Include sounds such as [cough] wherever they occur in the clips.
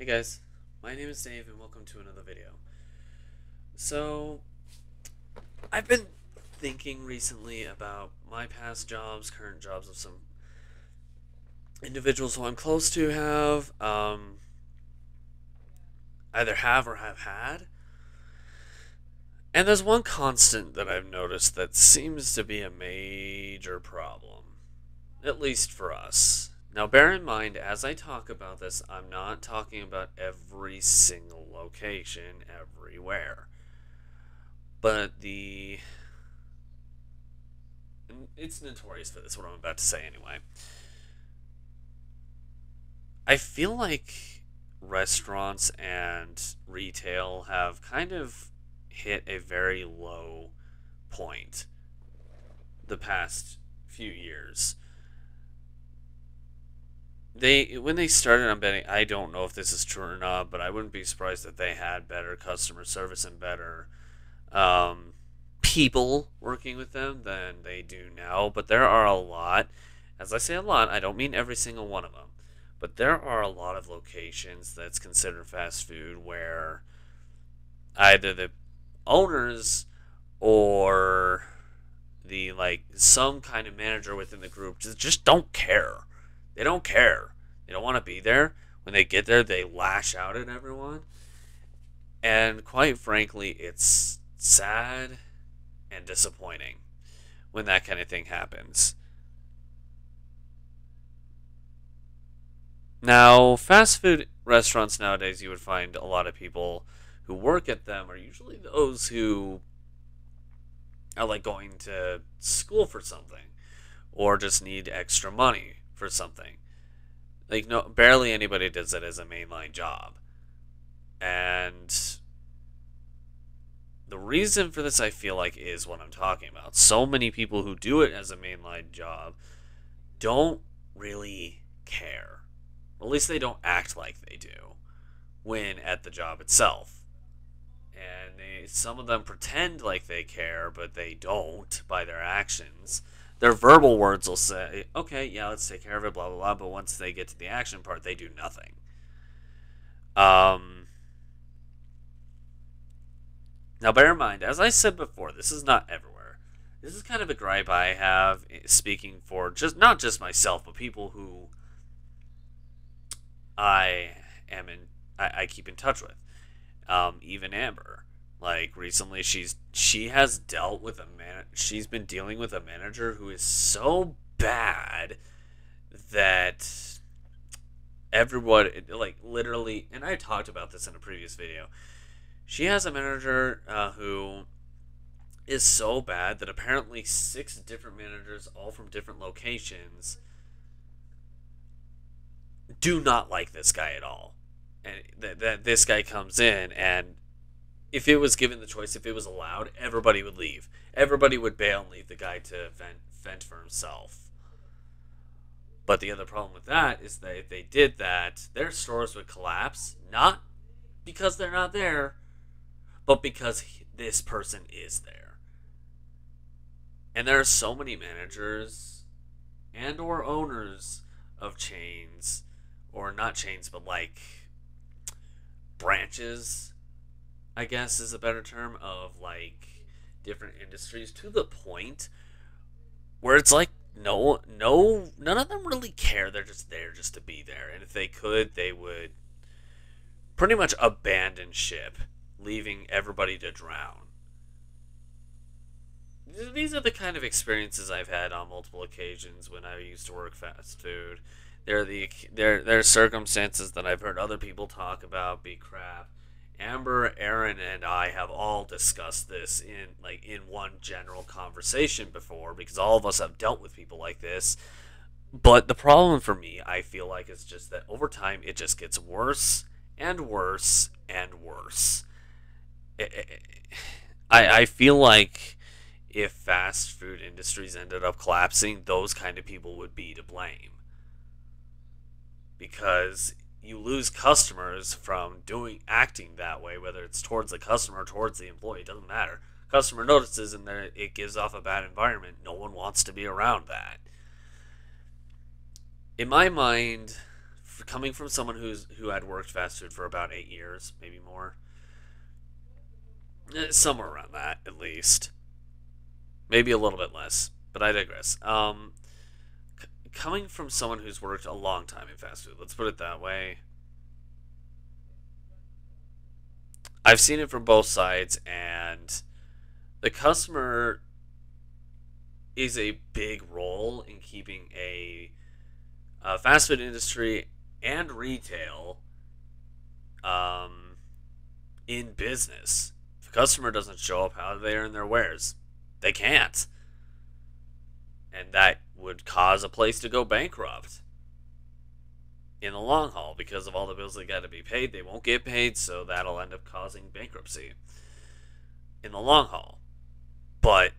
Hey guys, my name is Dave and welcome to another video. So, I've been thinking recently about my past jobs, current jobs of some individuals who I'm close to have, um, either have or have had. And there's one constant that I've noticed that seems to be a major problem, at least for us. Now, bear in mind, as I talk about this, I'm not talking about every single location everywhere. But the. It's notorious for this, what I'm about to say anyway. I feel like restaurants and retail have kind of hit a very low point the past few years. They when they started, I'm betting. I don't know if this is true or not, but I wouldn't be surprised that they had better customer service and better um, people working with them than they do now. But there are a lot. As I say a lot, I don't mean every single one of them. But there are a lot of locations that's considered fast food where either the owners or the like some kind of manager within the group just just don't care. They don't care. They don't want to be there. When they get there, they lash out at everyone. And quite frankly, it's sad and disappointing when that kind of thing happens. Now, fast food restaurants nowadays, you would find a lot of people who work at them are usually those who are like going to school for something or just need extra money for something. Like no barely anybody does it as a mainline job. And the reason for this I feel like is what I'm talking about. So many people who do it as a mainline job don't really care. At least they don't act like they do when at the job itself and they, some of them pretend like they care, but they don't by their actions. Their verbal words will say, "Okay, yeah, let's take care of it," blah blah blah. But once they get to the action part, they do nothing. Um. Now, bear in mind, as I said before, this is not everywhere. This is kind of a gripe I have, eh, speaking for just not just myself, but people who I am in, I, I keep in touch with um, even Amber. Like recently, she's she has dealt with a man. She's been dealing with a manager who is so bad that everyone, like literally, and I talked about this in a previous video. She has a manager uh, who is so bad that apparently six different managers, all from different locations, do not like this guy at all and that, that this guy comes in and if it was given the choice if it was allowed everybody would leave. Everybody would bail and leave the guy to vent, vent for himself. But the other problem with that is that if they did that their stores would collapse not because they're not there but because he, this person is there. And there are so many managers and or owners of chains or not chains but like branches, I guess is a better term, of like different industries to the point where it's like no no none of them really care. They're just there just to be there. And if they could they would pretty much abandon ship leaving everybody to drown. These are the kind of experiences I've had on multiple occasions when I used to work fast food. There are the there there are circumstances that I've heard other people talk about be crap. Amber, Aaron, and I have all discussed this in like in one general conversation before because all of us have dealt with people like this. But the problem for me, I feel like, is just that over time it just gets worse and worse and worse. I I feel like if fast food industries ended up collapsing, those kind of people would be to blame because you lose customers from doing acting that way, whether it's towards the customer or towards the employee. Doesn't matter. Customer notices and then it gives off a bad environment. No one wants to be around that. In my mind, coming from someone who's who had worked fast food for about eight years, maybe more, eh, somewhere around that at least, maybe a little bit less, but I digress. Um, coming from someone who's worked a long time in fast food, let's put it that way. I've seen it from both sides, and the customer is a big role in keeping a, a fast food industry and retail um, in business. If a customer doesn't show up, how do they earn their wares? They can't. And that would cause a place to go bankrupt in the long haul because of all the bills that got to be paid. They won't get paid, so that'll end up causing bankruptcy in the long haul. But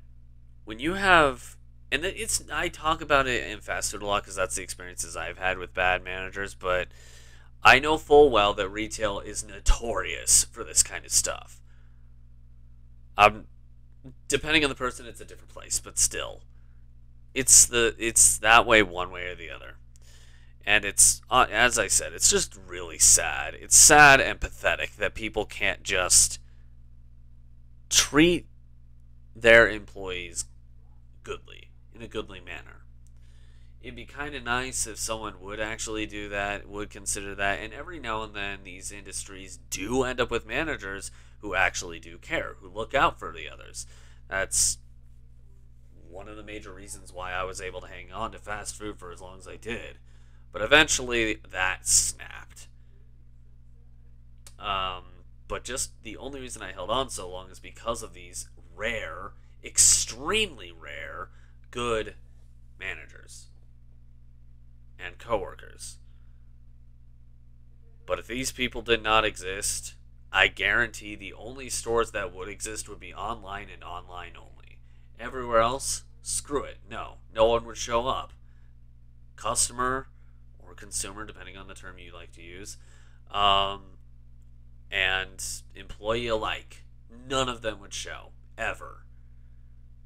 when you have, and it's I talk about it in fast food a lot because that's the experiences I've had with bad managers, but I know full well that retail is notorious for this kind of stuff. Um, depending on the person, it's a different place, but still, it's the it's that way one way or the other and it's uh, as I said, it's just really sad. It's sad and pathetic that people can't just treat their employees goodly in a goodly manner. It'd be kind of nice if someone would actually do that, would consider that, and every now and then these industries do end up with managers who actually do care, who look out for the others. That's one of the major reasons why I was able to hang on to fast food for as long as I did but eventually that snapped. Um, but just the only reason I held on so long is because of these rare, extremely rare, good managers and coworkers. But if these people did not exist, I guarantee the only stores that would exist would be online and online only. Everywhere else, screw it. No, no one would show up. Customer or consumer, depending on the term you like to use, um, and employee alike. None of them would show, ever.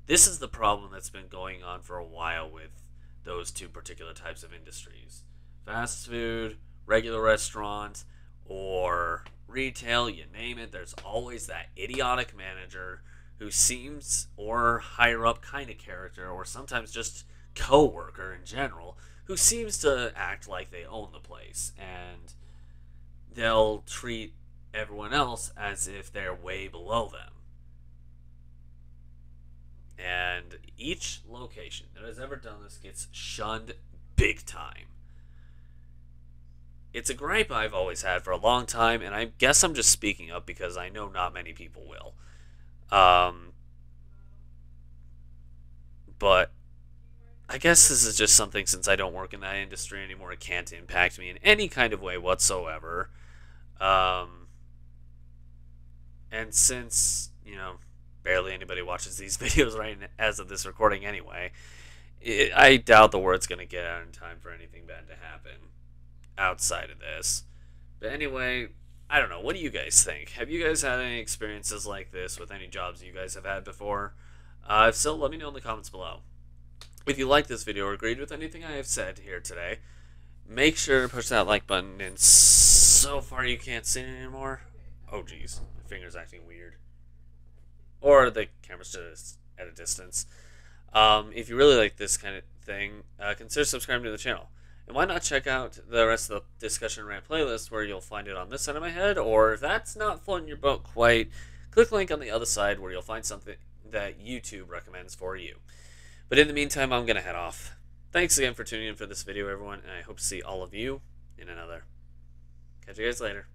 This is the problem that's been going on for a while with those two particular types of industries fast food, regular restaurants, or retail, you name it. There's always that idiotic manager who seems, or higher up kind of character, or sometimes just co worker in general, who seems to act like they own the place and they'll treat everyone else as if they're way below them. And each location that has ever done this gets shunned big time. It's a gripe I've always had for a long time, and I guess I'm just speaking up because I know not many people will. Um, but I guess this is just something since I don't work in that industry anymore, it can't impact me in any kind of way whatsoever. Um, and since, you know, barely anybody watches these [laughs] videos right as of this recording anyway, it, I doubt the word's going to get out in time for anything bad to happen outside of this. But anyway, I don't know. What do you guys think? Have you guys had any experiences like this with any jobs you guys have had before? Uh, if so, let me know in the comments below. If you like this video or agreed with anything I have said here today, make sure to push that like button. And so far you can't see it anymore. Oh geez, my finger's acting weird. Or the camera's just at a distance. Um, if you really like this kind of thing, uh, consider subscribing to the channel. And why not check out the rest of the discussion rant playlist where you'll find it on this side of my head, or if that's not floating your boat quite, click link on the other side where you'll find something that YouTube recommends for you. But in the meantime, I'm going to head off. Thanks again for tuning in for this video, everyone, and I hope to see all of you in another. Catch you guys later.